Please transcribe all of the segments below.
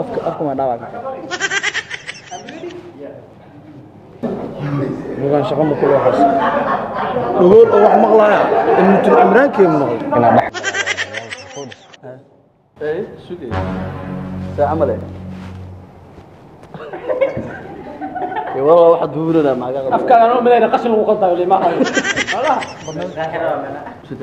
Afka afka ma dhaawac. Mugan shaqo ma kula waxaas. Dhuguul oo wax maqlaya. Intuu Imraan kee maql. Ina dhax. إيه شو ساعة عمله يا والله واحد معك afkaan anoo malayna qashin lagu qaldayo lima hayo walaha شو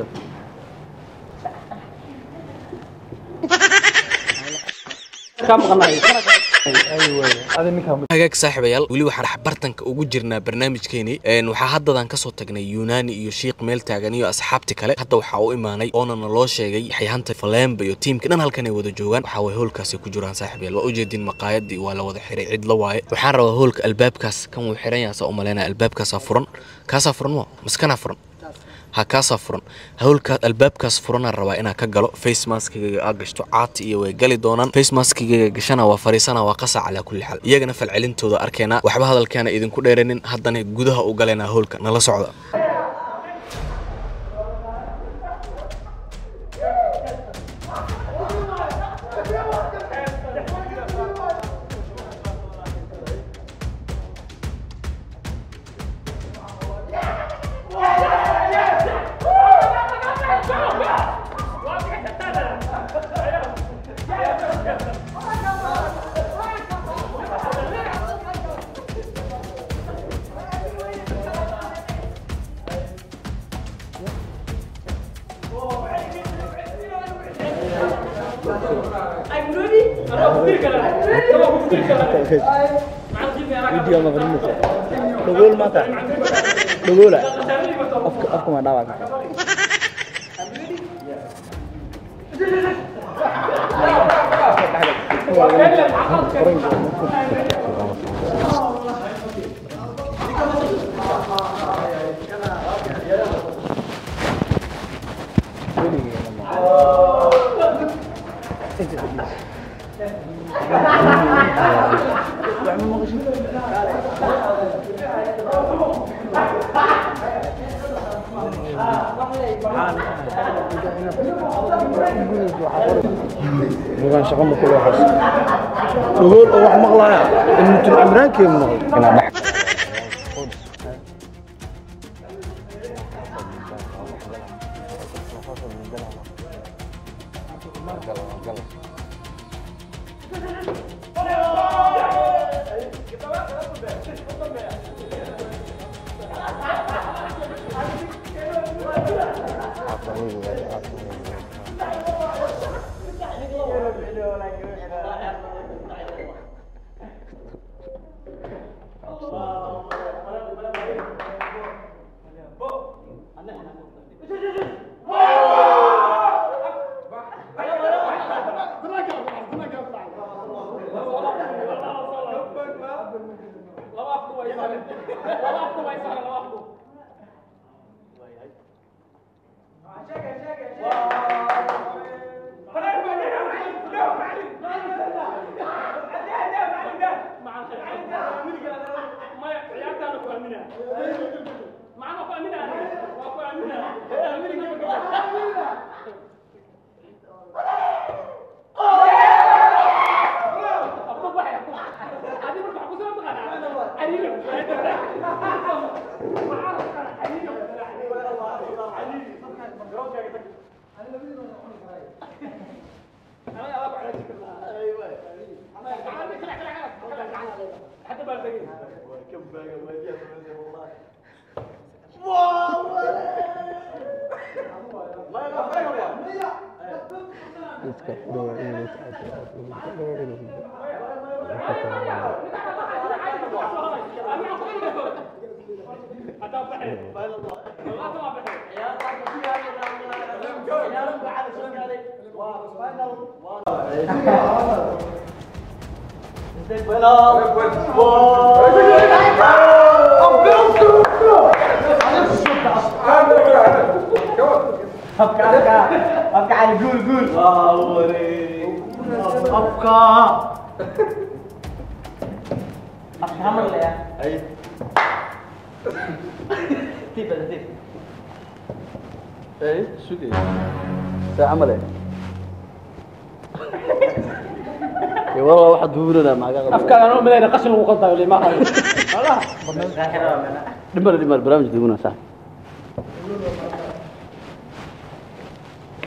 hagaag saaxiibayaal weli waxaan bartanka ugu jirnaa barnaamijkeenii Een, waxaa haddadan ka soo tagnay yunaani iyo shiiq meel taagan iyo asxaabti kale. Hadda waxaa u imaanay oonana loo sheegay xayahanta falemba iyo tiimka dhan halkan ay wada joogaan. Waxaa way hoolkaasi ku jiraan saaxiibayaal. Waa ujeedin maqaayadii waa la wada xiray cid la waaye. Waxaan rabaa hoolka albaabkaas kan wuu xiran yahay saa u malaynaya albaabkaasaa furan. Kaasaa furan mo maskanaa furan ha kaasaa furan howlkaa albaabkaas furanaan rabaa inaa ka galo. Face maskigayga aa gashto. Caati iyo way gali doonaan. Face maskigayga gashana waa fariisana waa qasa calaa kulli xaal. Iyagana falcelintooda arkeenaa waxba hadalkaana idinku dheeranin haddana gudaha u galaynaa howlka nala socda video ma barmu dugul mata. Dugula afka afka ma dhawaqa مغان شغل كل واحد نقول واحد مغلى انه تنعمران كيف مغلى dhaawac. Mugan shaqo ma kula waxaas. Dhuguul oo wax maqlaya. Intuu Imraan kee maql. Ina dhax. إيه شو دي ساعة عمله Ee, walaa waxaad duubanaa maxaa afkaaga anoo malayna qashin lagu qaldayo limaa hayo walaha dhimar dhimar barnaamij duubanaa sax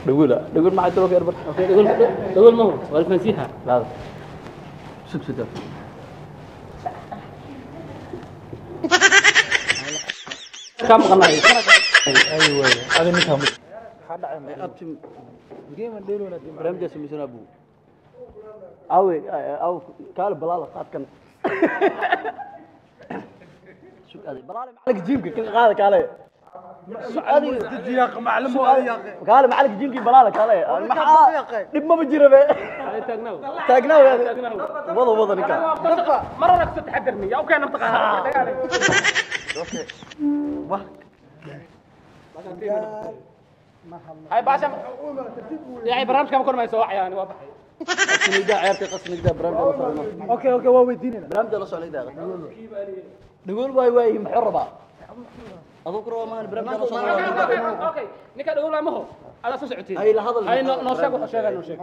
dhagula dhagul maxaa tiro keer bar dagol dagol mahu waa ismansiiha laada sug sug kaa maqanayo adi ninkaa mid abti barnaamijkaas misan abu awe aw kaale balaala qaadkan sug adi balaala macalka jiimka kan qaada kaale sug adi kaale macalka jiimkii balaala kaale maxaa dhib maba jira be taagnaaw taagnaa taagnaaw wada wada ninka مرة أنا كنت تحذرني أو كان نطق هاي باشا يعني برامج كم كنا ما يسوى يعني واضح qasnigda ceerka qasnigda barnaamijka la socdo okay okay waa weydiinayna barnaamijka la socdo dhagool waay waay maxuu rabaa aduu karo maan barnaamijka la socdo أوكي نكاد أقول ما هو هذا سوسع تين هاي لحظة هاي نوشك وحشك نوشك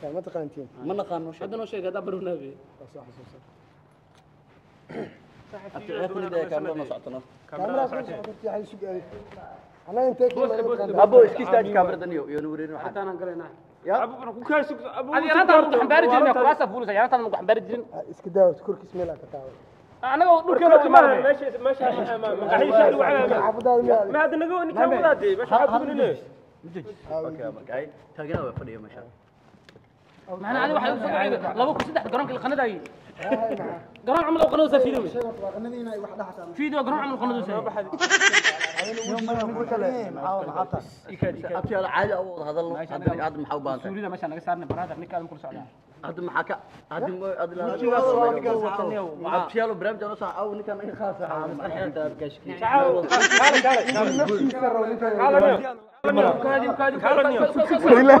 tahay ma taqaantiin ma naqaano هذا نوشك هذا kii بوس laga بوس taqaan abo iska istaaj kaamiradan iyo iyo nuurin waxa حتى أنا قرينا ya هذه أنا ترى محمد جرين كواسة فلوس يعني أنا ترى محمد جرين iska daa korkiis meel ka taaway أنا أقول كذا كمان ماشي ماشي xaafadaada miyaa ما هذا نقول إنك كم ولادي مش هتقول ليه okay marka ay taagina way fadhiyo meesha معنا أنا واحد لو كنت صدق قرنك القناة داي قرن عمل قناة سفيدة waqnadiina wax dhaxsan فيديو قرن عمل قناة سفيدة abti ala caadi aw wada hadalno hadda hadda maxaa u baahan tahay سوريا ماشي أنا قصارنا برادر نكال مكل سعودة hadda maxaa ka hadda ma hadda la abti ala barnaamijka la socdo aw ninkan ninka khaas ah maskaxda abkashki وكادي وكادي كالوني لعله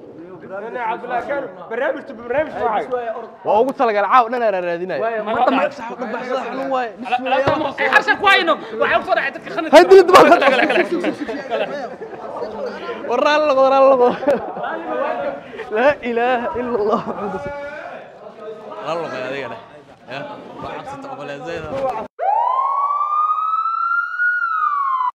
لا اله الا الله ويدش ويدش والله لا اله الا الله محمد رسول الله. برنامج talagal caaw dhan aan raadinayo ma sax ilaaha allah ya